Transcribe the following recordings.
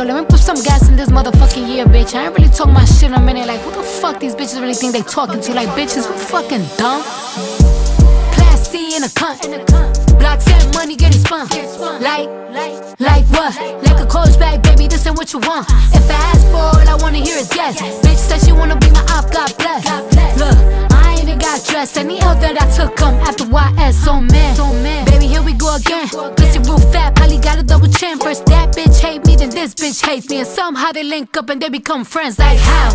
yo, let me put some gas in this motherfucking year, bitch. I ain't really talking my shit in a minute. Like, who the fuck these bitches really think they talking to? Like, bitches, who fucking dumb? Class C in a cunt. Blocks and money getting spun. Like, like what? Like a coach bag, baby, this ain't what you want. If I ask for all I wanna hear is yes. Bitch said she wanna be my op, God bless. Look, I ain't even got dressed. Any L that I took come after YS, so oh man. Baby, here we go again. This bitch hates me. And somehow they link up and they become friends. Like how?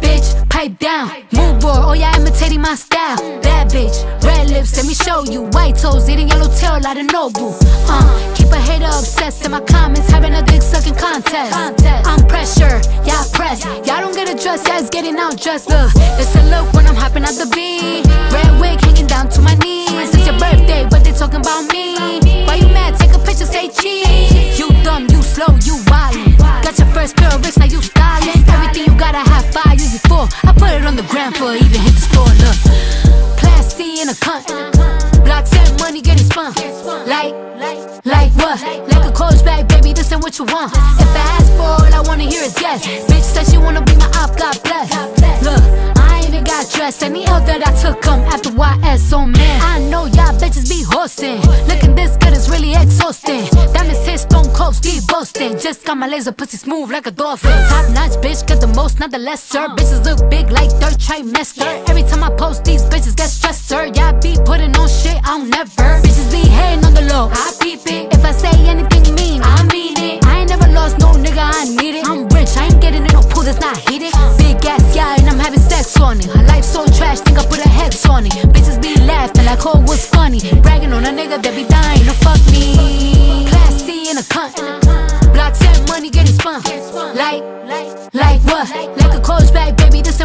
Bitch, pipe down. Move boy, oh yeah, imitating my style. Bad bitch, red lips, let me show you. White toes, eating yellow tail like a Nobu. Uh, keep a hater obsessed in my comments, having a dick sucking contest. I'm pressure, y'all press. Y'all don't get a dress, it's getting out dressed. Look, it's a look when I'm hopping out the beat. Red wig hanging down to my knees. It's your birthday, but they talking about me. Why you mad? Take a picture, say cheese. You dumb, you slow, you first pair of Ricks, now you stylin'. Everything you gotta have five years before. I put it on the ground for even hit the store. Look, class C in a cunt. Blocks and money getting spun. Like, like what? Like a coach bag, baby, this ain't what you want. If I ask for all I wanna hear is yes. Bitch said she wanna be my op, God bless. Look, I ain't even got dressed. Any L that I took come after YS, so oh man. I boasting. Got my laser pussy smooth like a dolphin. Top notch bitch, get the most, not the lesser. Bitches look big like third trimester. Every time I post, these bitches get stressed, sir. Y'all be putting on shit, I'll never. Bitches be hating on the low, I peep it. If I say anything mean, I mean it. I ain't never lost no nigga, I need it. I'm rich, I ain't getting in no pool that's not heated. Big ass, yeah, and I'm having sex on it. Her life so trash, think I put a hex on it. Bitches be laughing like, oh, what's funny? Bragging on a nigga that be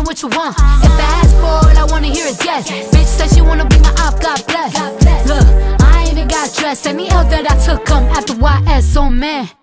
what you want. If I ask for all I wanna hear is yes. Bitch said she wanna be my op, God bless. Look, I ain't even got dressed. Any L that I took come after YS, so man.